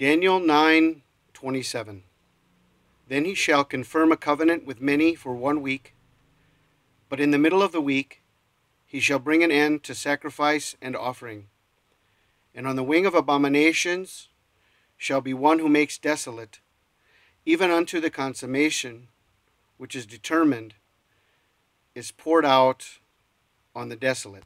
Daniel 9:27 Then he shall confirm a covenant with many for one week, but in the middle of the week he shall bring an end to sacrifice and offering. And on the wing of abominations shall be one who makes desolate, even unto the consummation which is determined, is poured out on the desolate.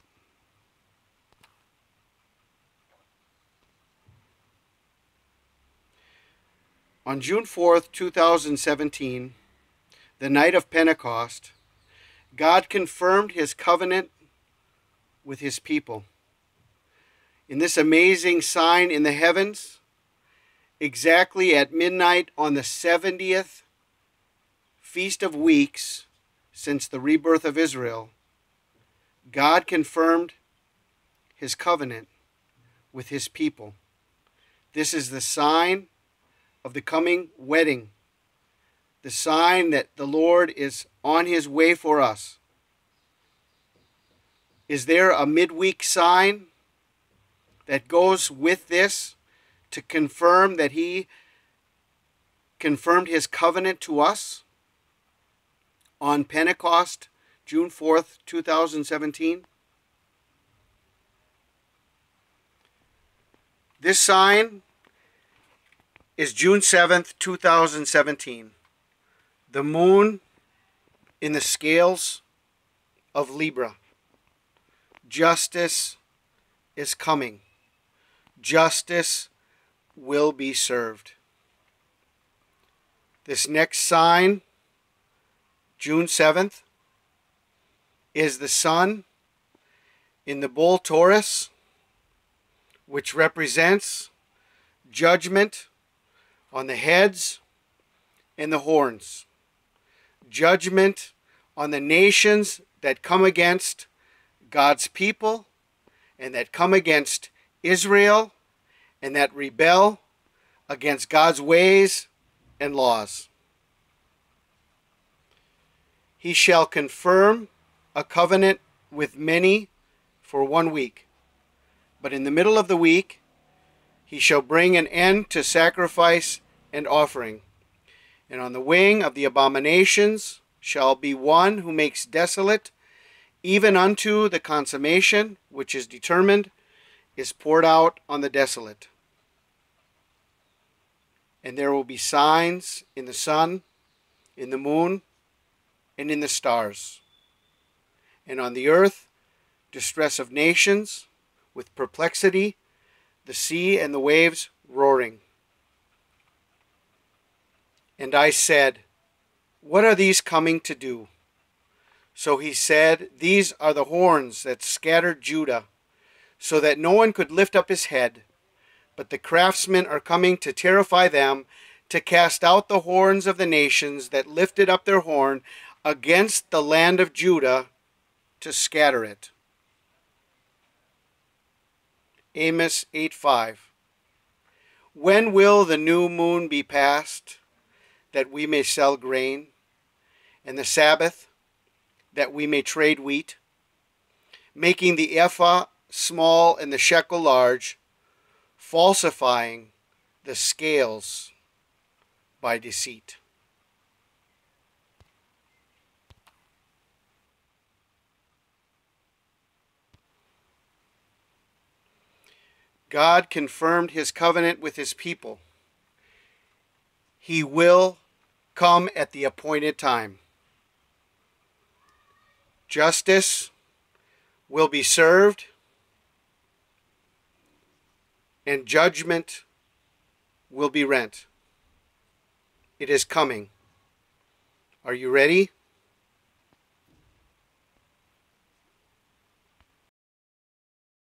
On June 4th, 2017, the night of Pentecost, God confirmed his covenant with his people. In this amazing sign in the heavens, exactly at midnight on the 70th Feast of Weeks since the rebirth of Israel, God confirmed his covenant with his people. This is the sign of the coming wedding, the sign that the Lord is on his way for us. Is there a midweek sign that goes with this to confirm that he confirmed his covenant to us on Pentecost, June 4th, 2017? This sign is June 7th, 2017. The moon in the scales of Libra. Justice is coming. Justice will be served. This next sign, June 7th, is the sun in the bull Taurus, which represents judgment on the heads and the horns, judgment on the nations that come against God's people and that come against Israel and that rebel against God's ways and laws. He shall confirm a covenant with many for one week. But in the middle of the week, he shall bring an end to sacrifice and offering. And on the wing of the abominations shall be one who makes desolate, even unto the consummation which is determined, is poured out on the desolate. And there will be signs in the sun, in the moon, and in the stars. And on the earth, distress of nations, with perplexity, the sea and the waves roaring. And I said, What are these coming to do? So he said, These are the horns that scattered Judah, so that no one could lift up his head. But the craftsmen are coming to terrify them, to cast out the horns of the nations that lifted up their horn against the land of Judah, to scatter it. Amos 8 5. When will the new moon be passed? That we may sell grain, and the Sabbath, that we may trade wheat, making the ephah small and the shekel large, falsifying the scales by deceit. God confirmed his covenant with his people. He will come at the appointed time. Justice will be served, and judgment will be rent. It is coming. Are you ready?